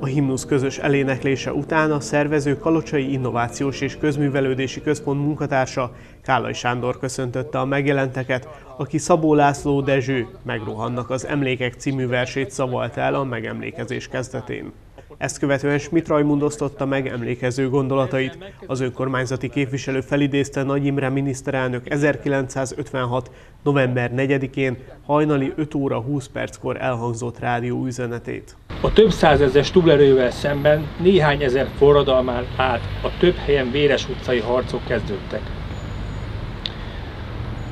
A himnusz közös eléneklése után a szervező Kalocsai Innovációs és Közművelődési Központ munkatársa Kálai Sándor köszöntötte a megjelenteket, aki Szabó László Dezső Megrohannak az Emlékek című versét szavalt el a megemlékezés kezdetén. Ezt követően Schmidt Rajmund osztotta meg emlékező gondolatait. Az önkormányzati képviselő felidézte Nagy Imre miniszterelnök 1956. november 4-én hajnali 5 óra 20 perckor elhangzott rádió üzenetét. A több százezes túlerővel szemben néhány ezer forradalmán át a több helyen véres utcai harcok kezdődtek.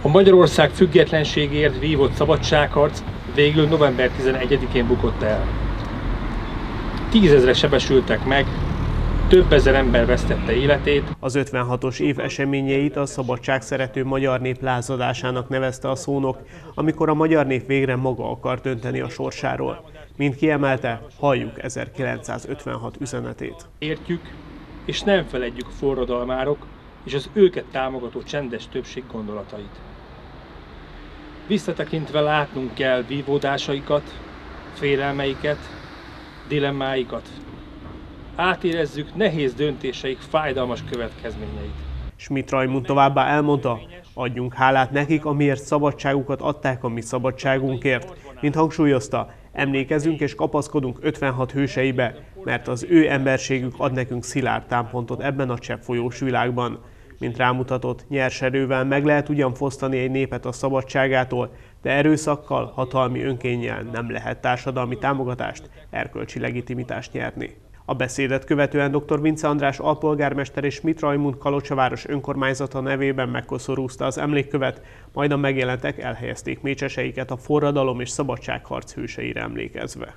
A Magyarország függetlenségért vívott szabadságharc végül november 11-én bukott el. Tízezre sebesültek meg, több ezer ember vesztette életét. Az 56-os év eseményeit a szabadság szerető magyar nép lázadásának nevezte a szónok, amikor a magyar nép végre maga akar dönteni a sorsáról. Mint kiemelte, halljuk 1956 üzenetét. Értjük, és nem feledjük a forradalmárok és az őket támogató csendes többség gondolatait. Visszatekintve látnunk kell vívódásaikat, félelmeiket, dilemmáikat. Átérezzük nehéz döntéseik fájdalmas következményeit. Schmidt Rajmund továbbá elmondta, adjunk hálát nekik, amiért szabadságukat adták a mi szabadságunkért. Mint hangsúlyozta, emlékezünk és kapaszkodunk 56 hőseibe, mert az ő emberségük ad nekünk szilárd támpontot ebben a folyós világban. Mint rámutatott, nyers erővel meg lehet ugyan fosztani egy népet a szabadságától, de erőszakkal, hatalmi önkénnyel nem lehet társadalmi támogatást, erkölcsi legitimitást nyerni. A beszédet követően dr. Vince András alpolgármester és Schmidt Rajmund Kalocsaváros önkormányzata nevében megkoszorúzta az emlékkövet, majd a megjelentek elhelyezték mécseseiket a forradalom és szabadságharc hőseire emlékezve.